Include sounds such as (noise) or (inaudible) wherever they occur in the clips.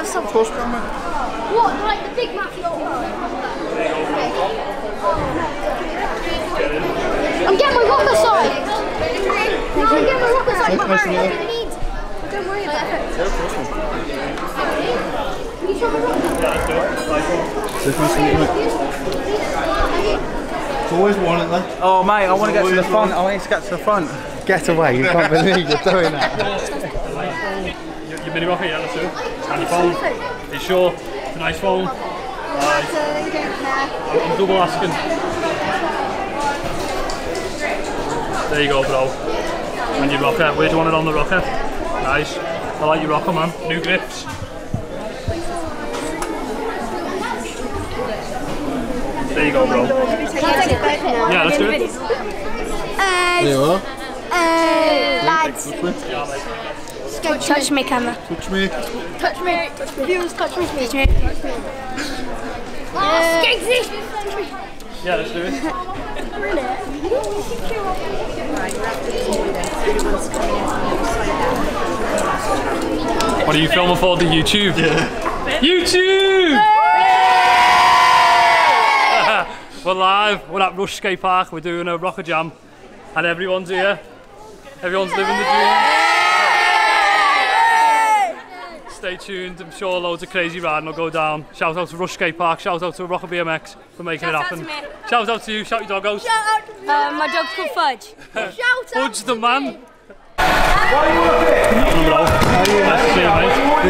have some? Of course we can. What, like the big mafia? I'm getting my rocker side. No, I'm getting my rocker side. Nice, nice to meet. Don't worry about it. Yeah, of course, mate. You saw my rocker? Sick, nice to meet you, mate. It's always one, isn't there? Oh mate, I want to get to the front. I want to get to the front. Get away! You can't believe you're doing that. (laughs) Your, your mini rocker, yeah, that's it. And your phone. Are you sure? It's a nice phone. Alright. I'm, I'm double asking. There you go, bro. And your rocker. Where do you want it on the rocker? Nice. I like your rocker, man. New grips. There you go, bro. Yeah, let's do it. There you are. Uh, lads, Touch me. touch me, camera. Touch me. Touch me. Viewers, touch me. Touch me. Oh, Skeggsy! Yeah, let's do it. What are you filming for? The YouTube? Yeah. YouTube! (laughs) we're live. We're at Rush Skate Park. We're doing a rocker jam, and everyone's here. Everyone's living the dream. Stay tuned. I'm sure loads of crazy riding will go down. Shout out to Rush Skate Park. Shout out to Rocker BMX for making it Shout out happen. to. Shout out to you. Shout your doggos. Uh, my dog's called Fudge. Shout. Fudge the man. Why are you up here?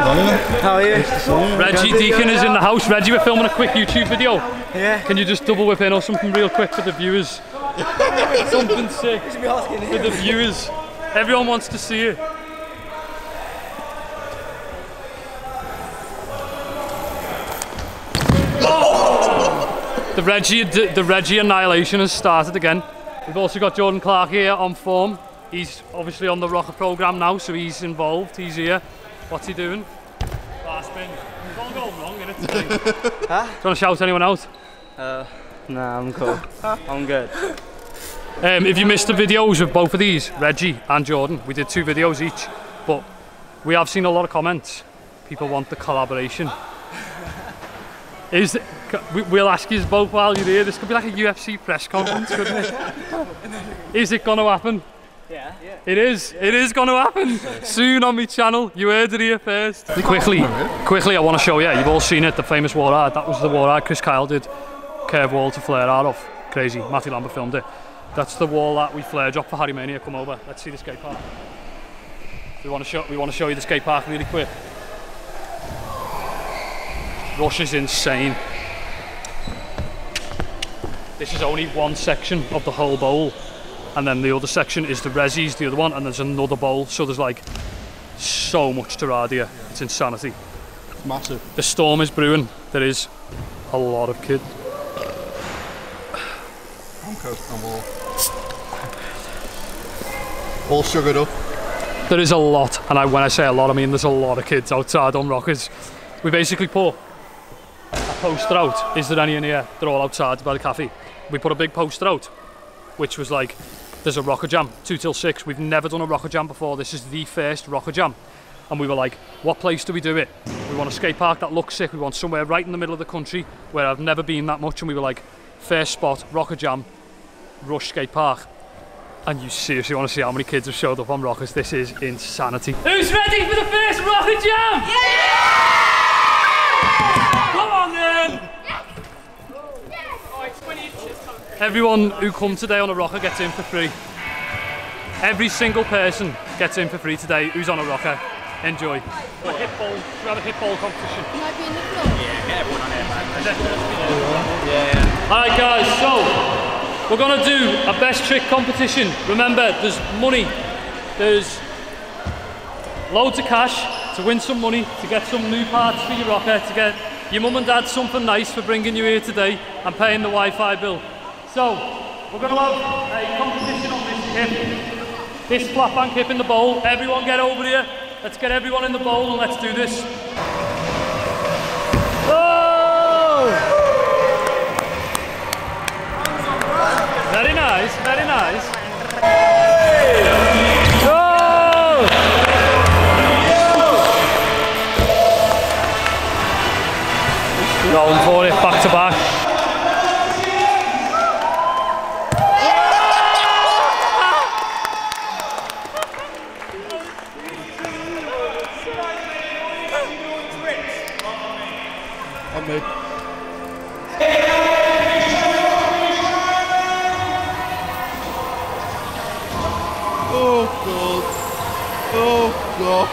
Hello. How are you? Reggie Deacon is in the house. Reggie, we're filming a quick YouTube video. Yeah. Can you just double whip in or something real quick for the viewers? (laughs) something sick for the viewers. Everyone wants to see it. The Reggie, the Reggie annihilation has started again. We've also got Jordan Clark here on form. He's obviously on the rocker program now, so he's involved. He's here. What's he doing? Last spin. It's all going wrong, innit? today? Do you want to shout anyone out? Nah, I'm cool. (laughs) I'm good. Um, if you missed the videos of both of these, Reggie and Jordan, we did two videos each, but we have seen a lot of comments. People want the collaboration. Is we- we'll ask you both while you're here. This could be like a UFC press conference, couldn't it? (laughs) Is it going to happen? Yeah. yeah. It is. It is going to happen soon on my channel. You heard it here first. Quickly, quickly, I want to show you. You've all seen it. The famous war ride. That was the war ride Chris Kyle did. Curve wall to flare out of. Crazy. Matthew Lambert filmed it. That's the wall that we flare dropped for Harry Mania. Come over. Let's see the skate park. We want to show. We want to show you the skate park really quick. Rush is insane. This is only one section of the whole bowl and then the other section is the resis, the other one, and there's another bowl. So there's like so much to ride here. It's insanity. It's massive. The storm is brewing. There is a lot of kids. I'm cool. I'm all. All sugared up. There is a lot, and I, when I say a lot, I mean there's a lot of kids outside on Rockers. We basically put a poster out. Is there any in here? They're all outside by the cafe. We put a big poster out, which was like, there's a rocker jam, two till six. We've never done a rocker jam before. This is the first rocker jam. And we were like, what place do we do it? We want a skate park that looks sick. We want somewhere right in the middle of the country where I've never been that much. And we were like, first spot, rocker jam, Rush Skate Park. And you seriously want to see how many kids have showed up on Rockers? This is insanity. Who's ready for the first Rocker Jam? Come Everyone who come today on a rocker gets in for free. Every single person gets in for free today who's on a rocker. Enjoy. A hip bowl. We have a hip ball competition. Yeah, get everyone on here, man. Yeah. Alright guys, so we're gonna do a best trick competition. Remember, there's money. There's loads of cash to win some money, to get some new parts for your rocker, to get your mum and dad something nice for bringing you here today and paying the Wi-Fi bill. So we're going to have a competition on this hip, this flat bank hip in the bowl. Everyone get over here. Let's get everyone in the bowl and let's do this. Oh! Very nice, very nice. Going for it, back to back.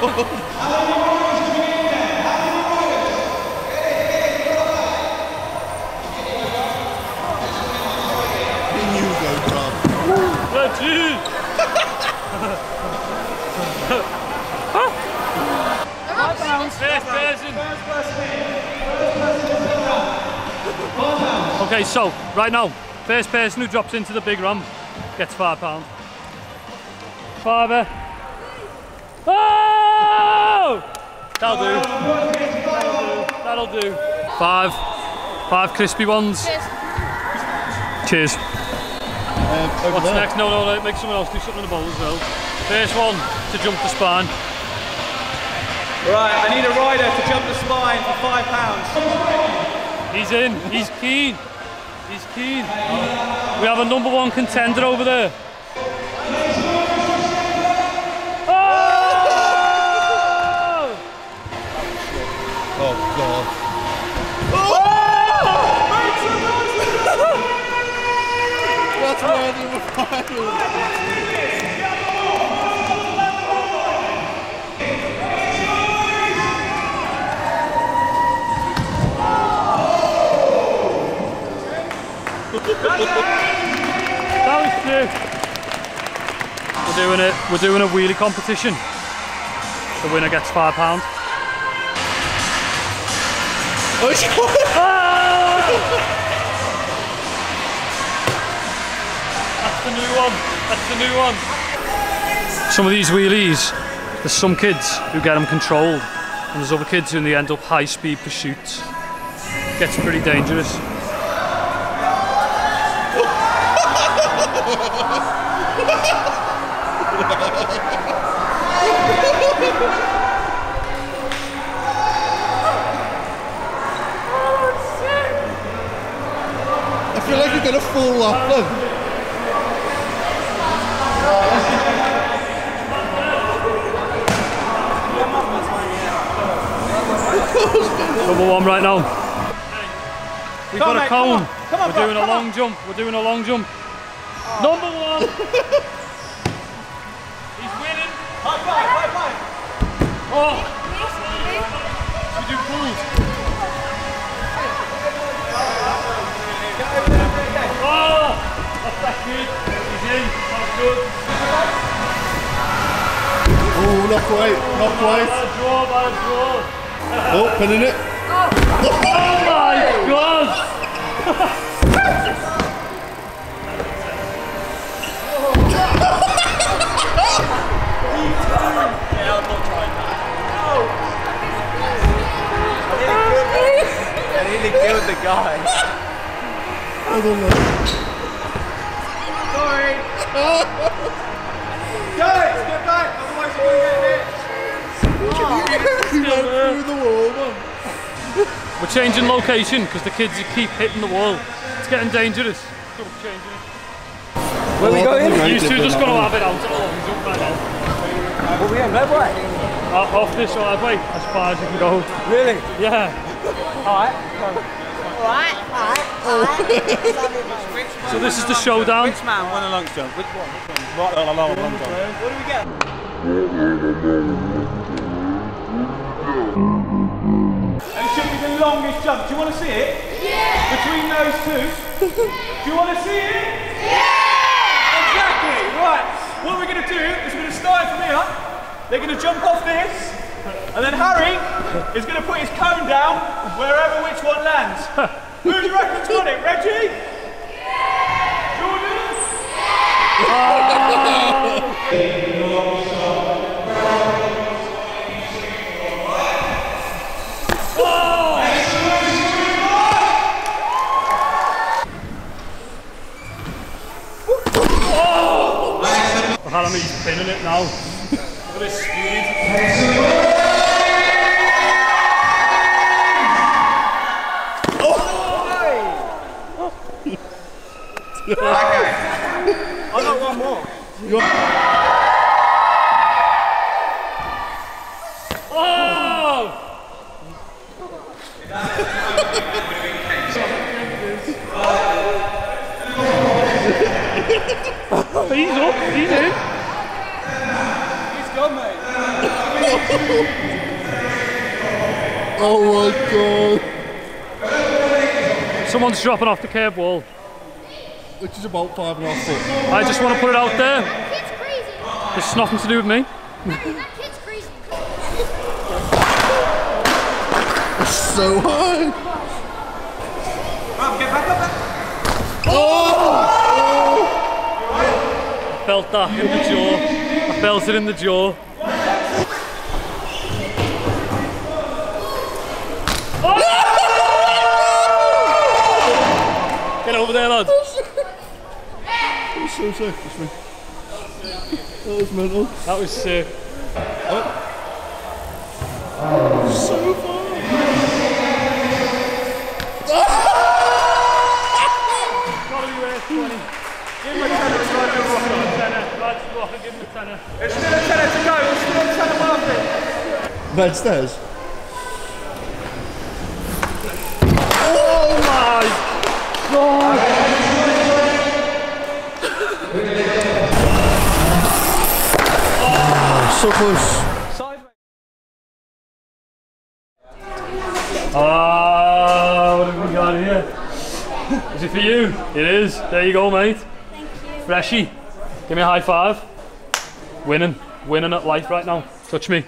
Okay, so right now, first person who drops into the big rum gets five pounds. Fiver. Oh! Ah! That'll do. That'll do. That'll do. Five. Five crispy ones. Cheers. Um, What's there. next? No, no, no, make someone else do something in the bowl as well. First one to jump the spine. Right, I need a rider to jump the spine for five pounds. He's in. He's keen. He's keen. We have a number one contender over there. Were fighting. That was sick. We're doing it. We're doing a wheelie competition. The winner gets five pounds. (laughs) Ah! That's the new one. Some of these wheelies, there's some kids who get them controlled, and there's other kids who in the end up high-speed pursuits. Gets pretty dangerous. I feel like you're gonna fall off them. Number one right now. We've Come on, got a mate, come cone. on. Come on, We're bro, doing a come long jump. We're doing a long jump. Number one. (laughs) He's winning. High five, high five. Oh. We do pools. Oh, that's that kid. He's in. That's good. Oh, not quite, not quite. Bad draw, bad draw. Oh, pinning it. Oh my god! I nearly killed the guy. I don't know. Sorry. (laughs) Guys, get back, otherwise you're gonna get hit. He went through the wall. We're changing location because the kids keep hitting the wall. It's getting dangerous. So we're. Where we going? You two just got to have it out. at all. We jump right out. Well, we on red way. Uh, off this side way, as far as you can go. Really? Yeah. Alright. Alright, alright, (laughs) So this is the showdown. Which man won a long jump? Which one? Which one? Right, long, long jump. What do we get? Longest jump. Do you want to see it? Yeah. Between those two. (laughs) do you want to see it? Yeah. Exactly. Right. What we're going to do is we're going to start from here. They're going to jump off this, and then Harry is going to put his cone down wherever which one lands. (laughs) Who do you reckon's won it? Reggie? Yeah. Jordan? (laughs) Haramy's pinning it now. Look at his speed. I got one more. Oh! he's up, he's in. He's mate. Oh my god. Someone's dropping off the curb wall. Which is about five and a half foot. I just want to put it out there. Kid's crazy. It's nothing to do with me. That kid's crazy. So high. Right, get back up there. Oh! Felt that in the jaw. It in the jaw. Oh! (laughs) Get over there, lad. That was so sick. That was mental. That was sick. Oh. So far. Gotta be worth 20. Give him a tenner and drive him rock on a tenner. Lads, rock and give him a tenner. There's still a tenner to go. We're still on tenner market. Red stairs. Oh my god! (laughs) So close. Ah, what have we got here? Is it for you? It is. There you go, mate. Thank you. Freshie. Give me a high five. Winning. Winning at life right now. Touch me.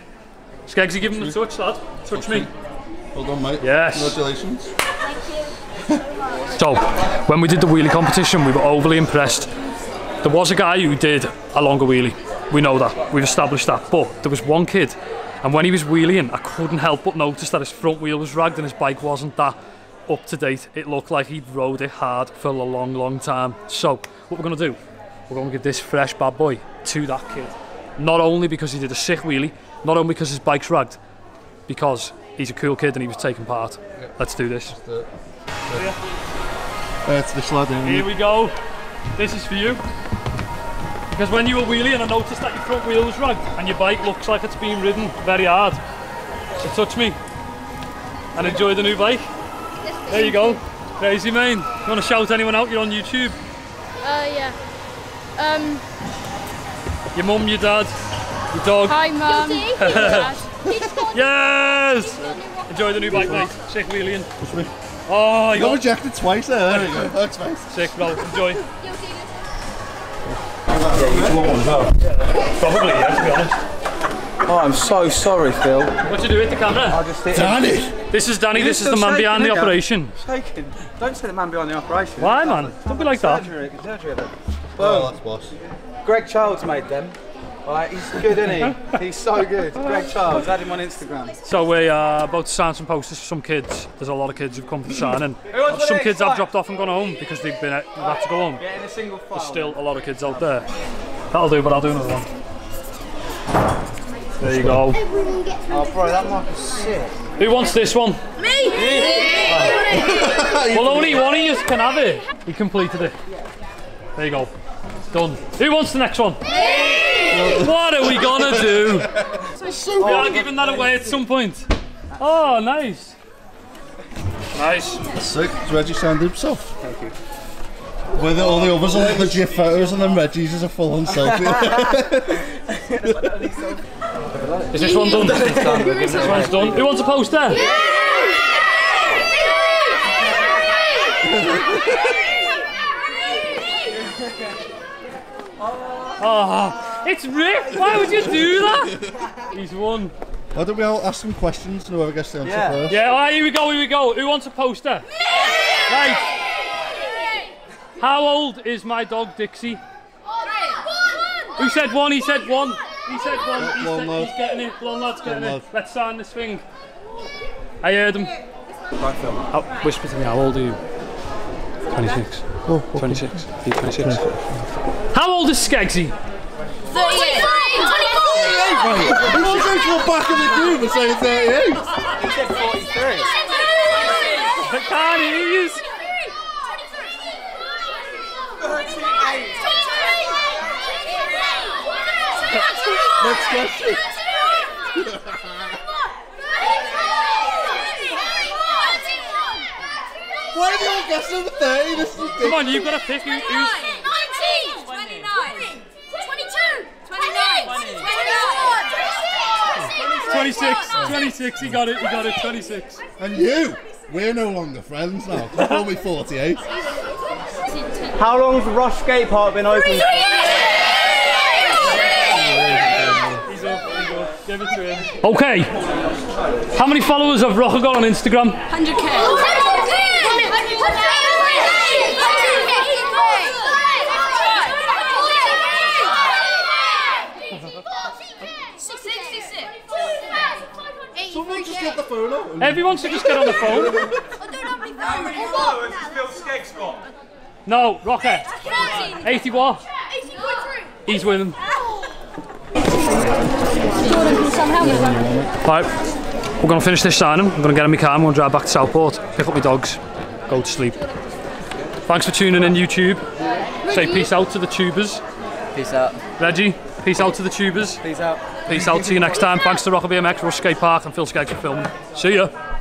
Skeggsy, give him the touch, lad. Touch me. Well done, mate. Yes. Congratulations. Thank you so. So, when we did the wheelie competition, we were overly impressed. There was a guy who did a longer wheelie. We know that. We've established that. But there was one kid, and when he was wheeling, I couldn't help but notice that his front wheel was ragged and his bike wasn't that up to date. It looked like he'd rode it hard for a long, long time. So, what we're going to do, we're going to give this fresh bad boy to that kid. Not only because he did a sick wheelie, not only because his bike's ragged, because he's a cool kid and he was taking part. Let's do this. It's this lad. Here we go. This is for you. Because when you were wheeling, I noticed that your front wheel was ragged and your bike looks like it's been ridden very hard. So touch me and enjoy the new bike. There you go. Crazy man. You want to shout anyone out? You're on YouTube. Uh, yeah. Um, Your mum, your dad, your dog. hi, mum. (laughs) Yes! Enjoy the new bike, mate. Sick wheeling. me. Oh, you You got got rejected twice there. There we go. (laughs) That's nice. sick, bro. Enjoy. Probably, yeah, to be honest. Oh, I'm so sorry, Phil. What you do with the camera? I just hit Danny! This is Danny. You're This is the man behind the shaking, you? operation. shaking. Don't say the man behind the operation. Why, man? Don't be like that. Surgery, surgery of it. Oh, that's boss. Greg Childs made them. Right, he's good, isn't he? (laughs) He's so good. Greg Childs, add him on Instagram. So we uh, are about to sign some posters for some kids. There's a lot of kids who've come for signing. wants Some next kids have dropped off and gone home because they've been uh, they've had to go home. Get in a single file. Still a lot of kids out there. That'll do, but I'll do another one. There you go. Oh, bro, that mic is sick. Who wants this one? Me! Oh. Well, only one of you can have it. (laughs) He completed it. There you go. Done. Who wants the next one? What are we gonna do? We are giving that away at some point. Oh, nice. Nice. Sick. Has Reggie signed himself? Thank you. Where the, all the others are GIF photos and then Reggie's is a full on selfie. (laughs) Is this one done? this one's done. Who wants a poster? Oh, it's Rick. Why would you do that? He's won. Why don't we all ask some questions and whoever gets the answer Yeah. first? Yeah, all right, here we go, here we go. Who wants a poster? Me! Right. How old is my dog Dixie? One. Who said one? He said one. He said one. He Blonde said, lad. he's getting it. Blonde lad's getting Blonde it. lad. Let's sign this thing. I heard him. Oh, whisper to me, how old are you? 26. 26. Are you 26? How old is Skeggsy? Who wants to go back in the group and say 38? He said 43. I can't hear you. Next question. Why did you all guess number 30? This is Come ridiculous. on, you've got to pick who, who's... 26, 26, he got it, he got it, 26. And you, we're no longer friends now. You call me 48. How long's the Rush skate park been open? He's up, he's up, give it to him. Okay, how many followers have Rocker got on Instagram? 100k. Someone just get the phone out. and- Everyone should just get on the phone. Followers has Phil Skeggs got. No, Rocker. 80 what? He's winning. Right, we're going to finish this signing. I'm going to get in my car, I'm going to drive back to Southport, pick up my dogs, go to sleep. Thanks for tuning in, YouTube. Say peace out to the tubers. Peace out. Reggie, peace out to the tubers. Peace out. Peace out, see you next time. Thanks to Rocker BMX, Rush Skate Park, and Phil Skeggs for filming. See ya.